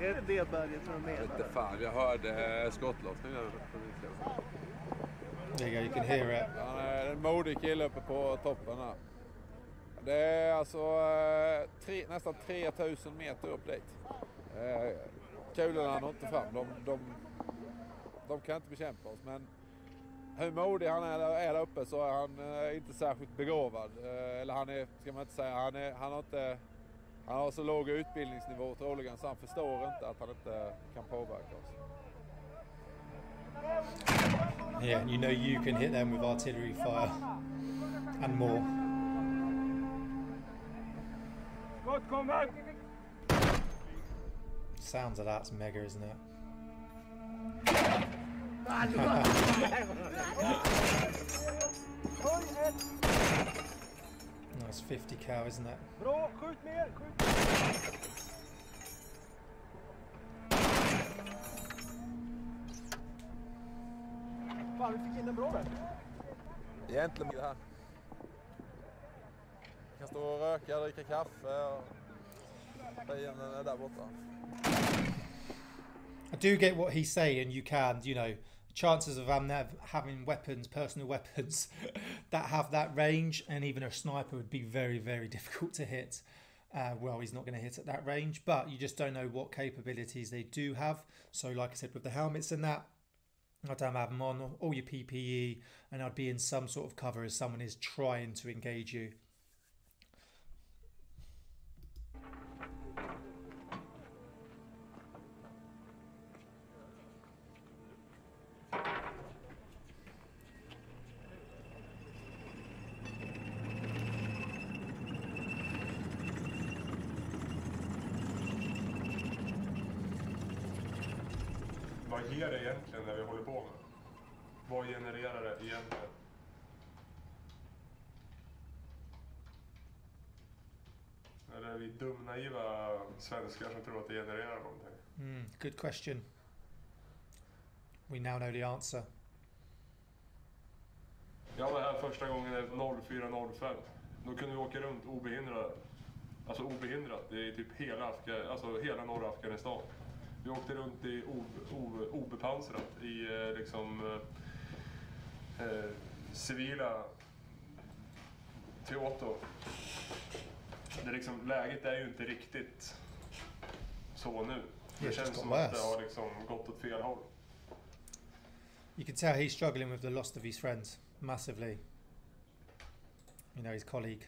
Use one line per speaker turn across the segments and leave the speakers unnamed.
Är det det berget som är
Inte fan, jag hörde eh, skottlossning där.
You can hear it.
Han är en modig kille uppe på toppen här. Det är alltså eh, tre, nästan 3000 meter upp dit. Eh, Kulorna når inte fram. De, de, de kan inte bekämpa oss. Men hur modig han är där, är där uppe så är han inte särskilt begåvad. Eh, eller han är, ska man inte säga, han, är, han har inte har så låg utbildningsnivå troligen så han förstår inte att han inte kan påverka oss.
Yeah, and you know you can hit them with artillery fire and more.
Skott kommer!
Sounds of that's mega, isn't it? Nice 50 cal, isn't it?
Bra, skjut mer! Skjut! Fan, vi fick in den bra där.
Egentligen det här. kan stå och röka, dricka kaffe och fienden är eh, där borta.
I do get what he's saying. You can, you know, chances of have- having weapons, personal weapons, that have that range, and even a sniper would be very, very difficult to hit. Uh, well, he's not going to hit at that range, but you just don't know what capabilities they do have. So, like I said, with the helmets and that, I'd have them on all your PPE, and I'd be in some sort of cover as someone is trying to engage you.
Vad ger det egentligen när vi håller på med? Vad genererar det egentligen? Eller är vi dumnaiva svenskar som tror att det genererar någonting?
Mm, good question. We now know the answer.
Jag var här första gången 04.05. Då kunde vi åka runt obehindrade. Alltså obehindrat i typ hela, Afga, alltså hela norra Afghanistan. Vi åkte runt i obepansrat i eh, liksom eh, eh, civila Teoto. Det liksom, läget är ju inte riktigt så nu. Det känns som att det har liksom gått åt fel håll.
You can tell he's struggling with the loss of his friends massively. You know, his colleague.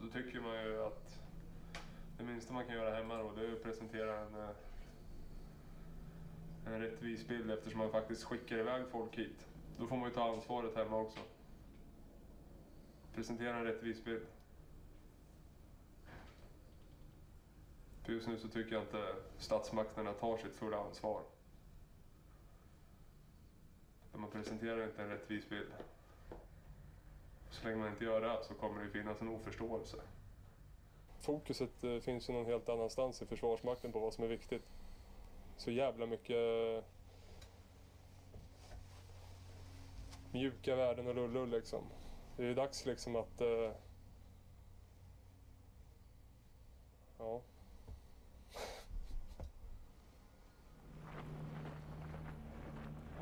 Då tycker man ju att det minsta man kan göra hemma då, det är att presentera en, eh, en rättvis bild eftersom man faktiskt skickar iväg folk hit. Då får man ju ta ansvaret hemma också. Presentera en rättvis bild. För just nu så tycker jag inte statsmakterna tar sitt fulla ansvar. Men man presenterar inte en rättvis bild. Så länge man inte gör det så kommer det finnas en oförståelse.
Fokuset eh, finns ju någon helt annanstans i Försvarsmakten på vad som är viktigt. Så jävla mycket mjuka värden och lullull liksom. Det är ju dags liksom att... eh, Ja.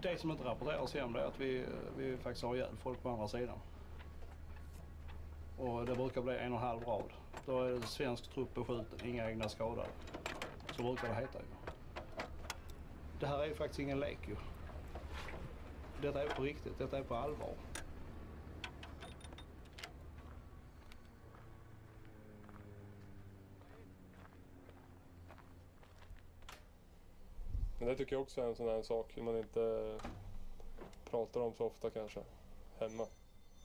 Det som inte rapporteras hem det är att vi, eh, vi faktiskt har ihjäl folk på andra sidan. Och det brukar bli en och en halv rad. Då är svensk trupp beskjuten, inga egna skadade. Så brukar det heta ju. Det här är ju faktiskt ingen lek ju. Detta är på riktigt, detta är på allvar.
Men det tycker jag också är en sån här sak man inte pratar om så ofta kanske hemma.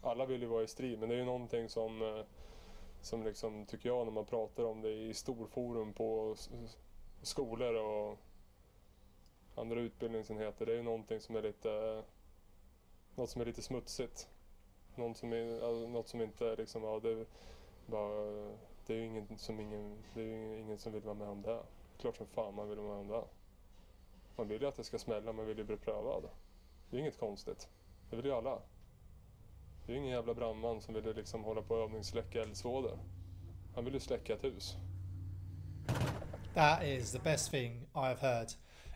Alla vill ju vara i strid men det är ju någonting som, eh, som liksom, tycker jag, när man pratar om det i storforum på
skolor och andra utbildningsenheter. Det är ju någonting som är lite, något som är lite smutsigt. Något som, är, något som inte är liksom, ja, det, är bara, det är ju ingen som, ingen, det är ju ingen som vill vara med om det. Klart som fan man vill vara med om det. Man vill ju att det ska smälla, man vill ju bli prövad. Det är inget konstigt. Det vill ju alla. Det är ingen jävla brandman som vill liksom hålla på och övningssläcka eldsvådor. Han vill ju släcka ett hus.
That is the best thing I have heard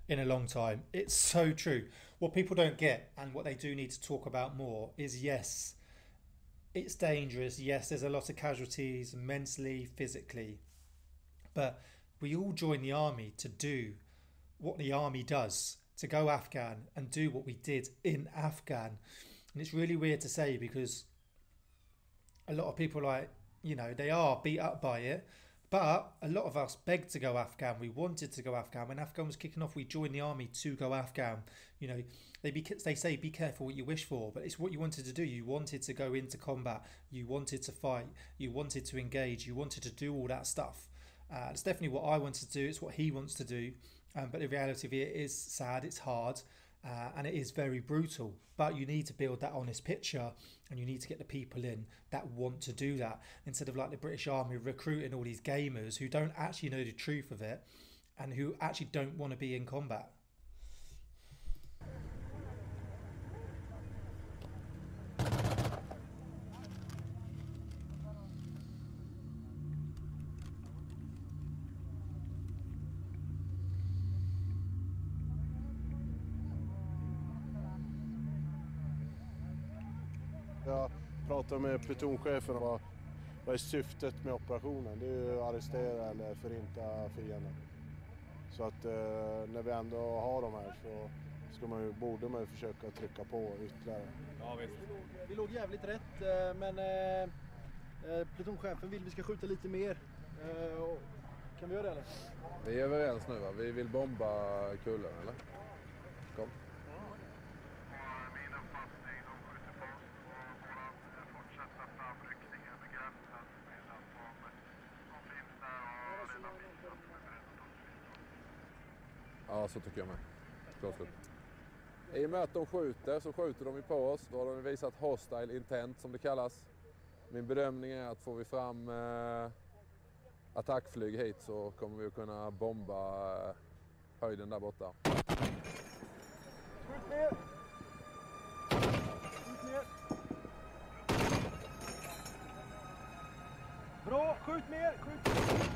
in a long time. It's so true. What people don't get and what they do need to talk about more is yes, it's dangerous. Yes, there's a lot of casualties mentally, physically. But we all join the army to do what the army does to go Afghan and do what we did in Afghan. And it's really weird to say because a lot of people like, you know, they are beat up by it. But a lot of us begged to go Afghan. We wanted to go Afghan. When Afghan was kicking off, we joined the army to go Afghan. You know, they be, they say be careful what you wish for, but it's what you wanted to do. You wanted to go into combat. You wanted to fight. You wanted to engage. You wanted to do all that stuff. Uh, it's definitely what I want to do. It's what he wants to do. Um, but the reality of it is sad. It's hard. Uh, and it is very brutal. But you need to build that honest picture and you need to get the people in that want to do that instead of like the British Army recruiting all these gamers who don't actually know the truth of it and who actually don't want to be in combat.
Jag pratade med plutonchefen och vad, vad är syftet med operationen? Det är ju att arrestera eller förinta fienden. Så att eh, när vi ändå har de här så ska man ju, borde man ju försöka trycka på ytterligare.
Ja, visst. Vi låg jävligt rätt eh, men eh, eh, plutonchefen vill vi ska skjuta lite mer. Eh, och- Kan vi göra det eller?
Vi är överens nu va? Vi vill bomba kullen eller? Ja, så tycker jag med. Klart. I och med att de skjuter så skjuter de ju på oss. Då har de visat hostile intent som det kallas. Min bedömning är att får vi fram eh, attackflyg hit så kommer vi att kunna bomba eh, höjden där borta.
Skjut ner! Skjut ner! Bra, skjut mer! Skjut mer!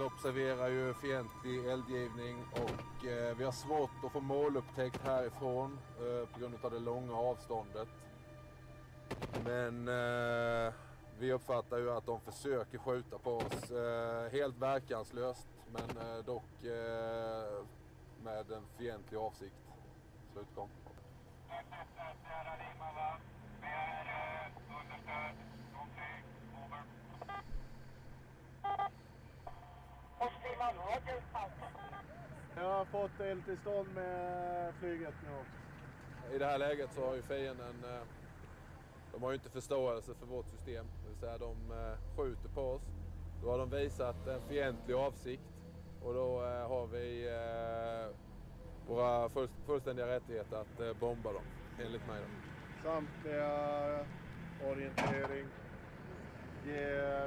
Eh, observerar ju fientlig eldgivning och eh, vi har svårt att få målupptäckt härifrån eh, på grund av det långa avståndet. Men eh, vi uppfattar ju att de försöker skjuta på oss eh, helt verkanslöst men eh, dock eh, med en fientlig avsikt. Slutgång. Det är Slutkom.
Jag har fått eldtillstånd med flyget nu också.
I det här läget så har ju fienden, eh, de har ju inte förståelse för vårt system. Det vill säga de eh, skjuter på oss. Då har de visat en fientlig avsikt och då eh, har vi våra full, fullständiga rättigheter att bomba dem, enligt mig. Då.
Samtliga orientering.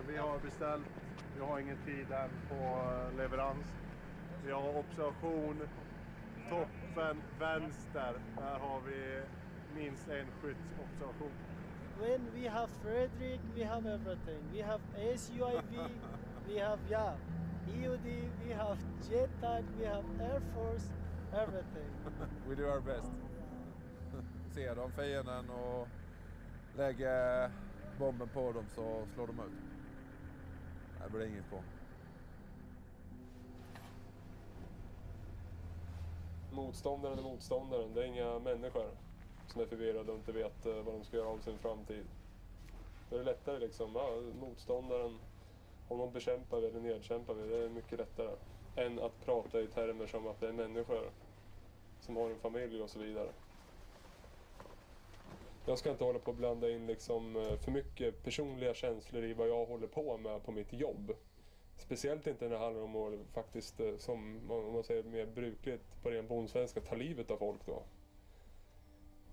Vi har beställt, vi har ingen tid än på leverans. Vi har observation, toppen vänster. Där har vi minst en skyttsobservation.
when we have Frederick, we have everything. We have SUIV, we have yeah, EOD, we have JETAG, we have Air Force, everything.
We do our best. Ser de fienden och lägger bomben på dem så slår de ut. Det blir inget på.
Motståndaren är motståndaren. Det är inga människor som är förvirrade och inte vet eh, vad de ska göra av sin framtid. Då är det lättare liksom. Ja, motståndaren, om de bekämpar vi eller nedkämpar vi, det är mycket lättare. Än att prata i termer som att det är människor som har en familj och så vidare. Jag ska inte hålla på att blanda in liksom eh, för mycket personliga känslor i vad jag håller på med på mitt jobb. Speciellt inte när det handlar om att faktiskt, eh, som om man säger mer brukligt på ren bondsvenska, ta livet av folk då.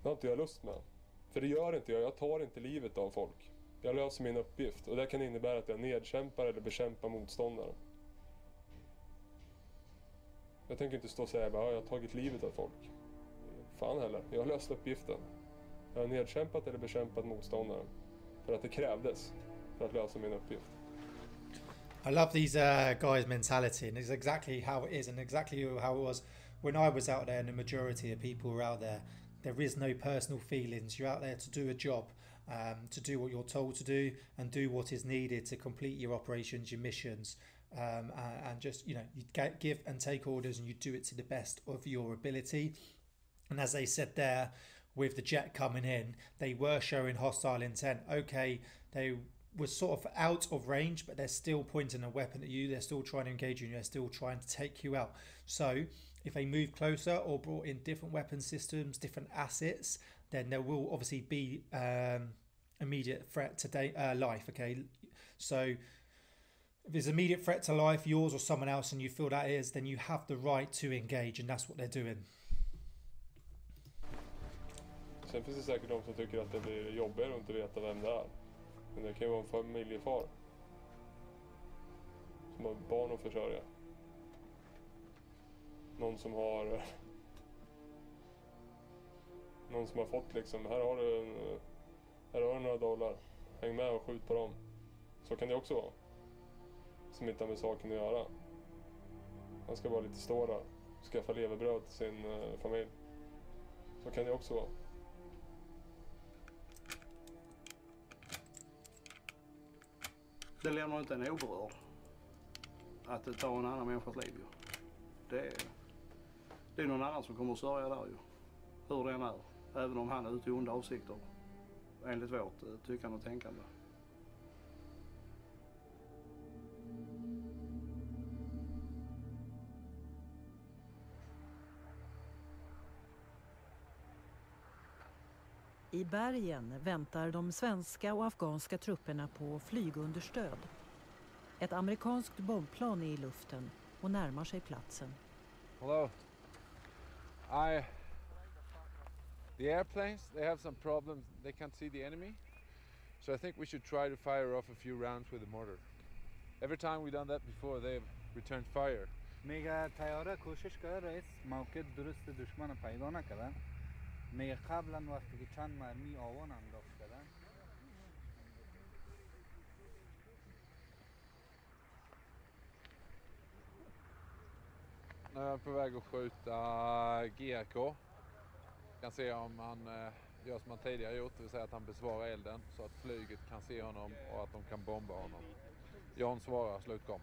Det har inte jag lust med. För det gör inte jag, jag tar inte livet av folk. Jag löser min uppgift och det kan innebära att jag nedkämpar eller bekämpar motståndaren. Jag tänker inte stå och säga att jag har tagit livet av folk. Fan heller, jag har löst uppgiften. Jag har nedkämpat eller bekämpat motståndaren. För att det krävdes för att lösa min uppgift.
I love these uh, guys' mentality, and it's exactly how it is, and exactly how it was when I was out there, and the majority of people were out there. There is no personal feelings. You're out there to do a job, um, to do what you're told to do, and do what is needed to complete your operations, your missions, um, and, just you know you get, give and take orders, and you do it to the best of your ability. And as they said there, with the jet coming in, they were showing hostile intent. Okay, they was sort of out of range, but they're still pointing a weapon at you. They're still trying to engage you. And they're still trying to take you out. So if they move closer or brought in different weapon systems, different assets, then there will obviously be um, immediate threat to day, uh, life. Okay, so if there's immediate threat to life, yours or someone else, and you feel that is, then you have the right to engage, and that's what they're doing.
Sen finns det säkert de som tycker att det blir jobbigare att inte veta vem det är. Men det kan ju vara en familjefar. Som har barn att försörja. Någon som har... Eh, någon som har fått liksom, här har du, en, eh, här har du några dollar. Häng med och skjut på dem. Så kan det också vara. Som inte har med saken att göra. Han ska bara lite stå där. Skaffa levebröd till sin eh, familj. Så kan det också vara.
Det lämnar inte en oberörd. Att det tar en annan människas liv ju. Det är, det är någon annan som kommer att sörja där ju. Hur det än är. Även om han är ute i onda avsikter. Enligt vårt eh, tyckande och tänkande.
I bergen väntar de svenska och afghanska trupperna på flygunderstöd. Ett amerikanskt bombplan är i luften och närmar sig platsen.
Hello. I. The airplanes, they have some problems. They can't see the enemy. So I think we should try to fire off a few rounds with the mortar. Every time we've done that before, they've returned fire.
میگه تیاره کوشش کرده رئیس موقع درست دشمن پیدا نکردن میگه قبلا وقتی که چند مرمی آوان انداخت کردن
Nu är jag på väg att skjuta GK. Kan se om han eh, gör som han tidigare gjort, det vill säga att han besvarar elden så att flyget kan se honom och att de kan bomba honom. Jan svarar, slutkom.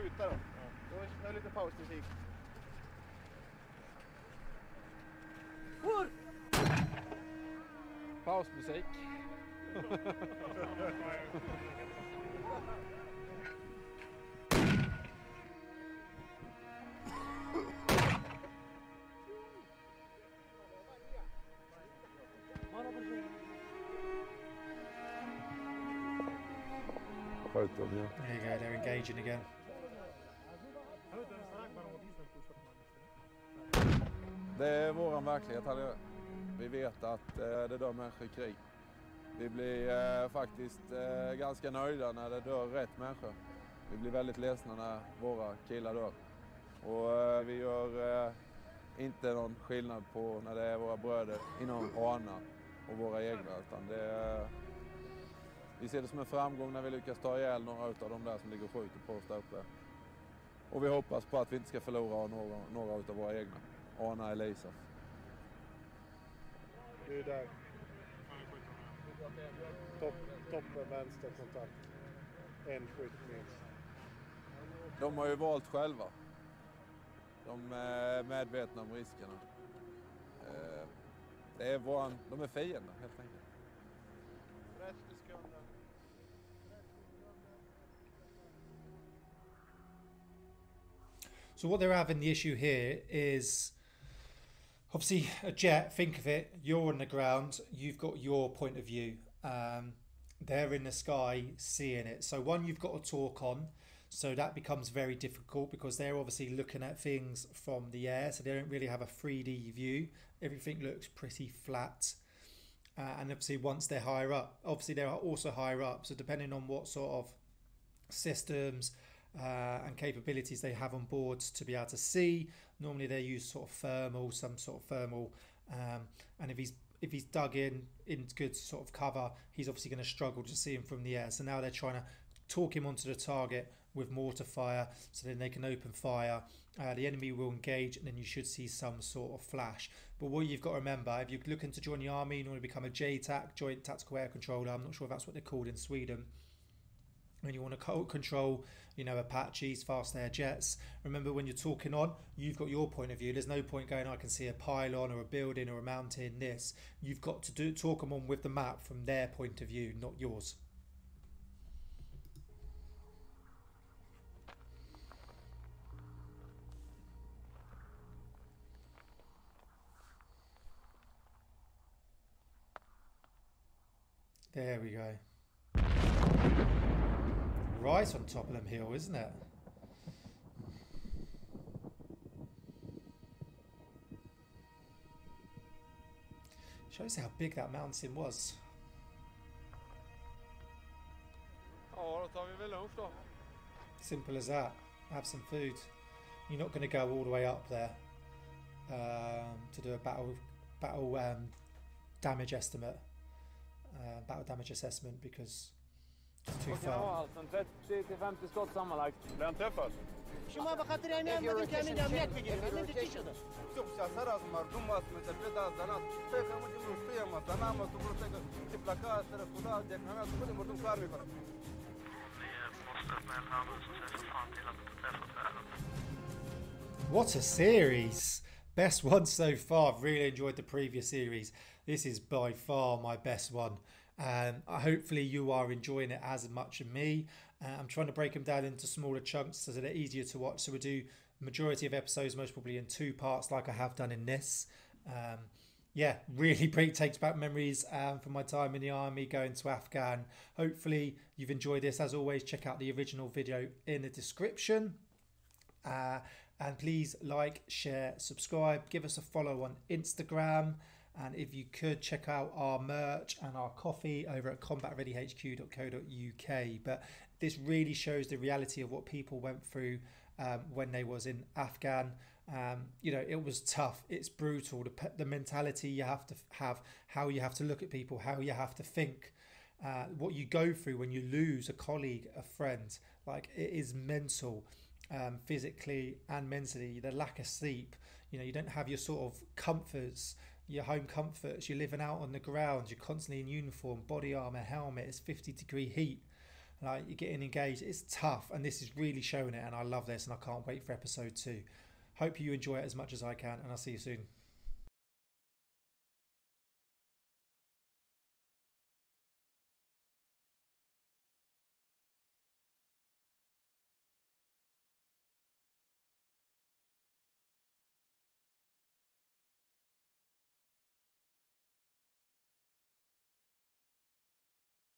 skjuta dem. Ja. Lite pausmusik.
Pausmusik. Both of them, yeah.
There you go, they're engaging again.
Det är vår verklighet här nere. Vi vet att eh, det dör människor i krig. Vi blir eh, faktiskt eh, ganska nöjda när det dör rätt människor. Vi blir väldigt ledsna när våra killar dör. Och vi gör inte någon skillnad på när det är våra bröder inom ANA och våra egna. Utan det är, vi ser det som en framgång när vi lyckas ta ihjäl några av de där som ligger och skjuter på oss där uppe. Och vi hoppas på att vi inte ska förlora några, några av våra egna. ANA eller ISAF.
Det är där. Topp, toppen vänster kontakt. En skytt minst.
De har ju valt själva. De är medvetna om riskerna. Eh, Det är våran, de är fiender helt enkelt.
30 sekunder.
So what they're having the issue here is obviously a jet. Think of it: you're on the ground, you've got your point of view. Um, they're in the sky, seeing it. So one, you've got to talk on. So that becomes very difficult because they're obviously looking at things from the air, so they don't really have a 3D view. Everything looks pretty flat. Uh, and obviously, once they're higher up, obviously they're also higher up. So depending on what sort of systems uh, and capabilities they have on board to be able to see. Normally they use sort of thermal, some sort of thermal, um, and if he's if he's dug in in good sort of cover, he's obviously going to struggle to see him from the air. So now they're trying to talk him onto the target with mortar fire, so then they can open fire. Uh, the enemy will engage, and then you should see some sort of flash. But what you've got to remember, if you're looking to join the army, you want to become a JTAC, Joint Tactical Air Controller. I'm not sure if that's what they're called in Sweden when you want to control, you know, Apaches, fast air jets. Remember, when you're talking on, you've got your point of view. There's no point going, I can see a pylon or a building or a mountain. This you've got to do talk them on with the map from their point of view, not yours. There we go. Right on top of them hill, isn't it? Shows how big that mountain was.
Ja, då tar vi väl lunch då.
Simple as that. Have some food. You're not going to go all the way up there um, to do a battle battle um, damage estimate, uh, battle damage assessment because too
Vad kan det vara
far.
alltså? En 30 till 50 skott sammanlagt.
Blir han träffad?
شو ما بخاطر يعني انا بدي كان عندي عمليات بيجي انا بدي تشهد
شوف ساسرة مردومة متجددة زنات فيك مجي مروسية مثلا ما تقول فيك تبلكات تركولات ديكنانات كل مردوم كارمي برا
What a series! Best one so far. I've really enjoyed the previous series. This is by far my best one. Um, hopefully, you are enjoying it as much as me. Uh, I'm trying to break them down into smaller chunks so that they're easier to watch. So we do majority of episodes most probably in two parts, like I have done in this. Um, yeah, really great takes back memories um, from my time in the army going to Afghan. Hopefully, you've enjoyed this. As always, check out the original video in the description. Uh, and please like, share, subscribe, give us a follow on Instagram. And if you could check out our merch and our coffee over at combatreadyhq.co.uk. But this really shows the reality of what people went through um, when they was in Afghan. Um, you know, it was tough. It's brutal. The, the mentality you have to have, how you have to look at people, how you have to think, uh, what you go through when you lose a colleague, a friend. Like it is mental, um, physically and mentally. The lack of sleep. You know, you don't have your sort of comforts, your home comforts. You're living out on the ground. You're constantly in uniform, body armor, helmet. It's 50 degree heat. Like you're getting engaged. It's tough, and this is really showing it. And I love this, and I can't wait for episode two. Hope you enjoy it as much as I can, and I'll see you soon.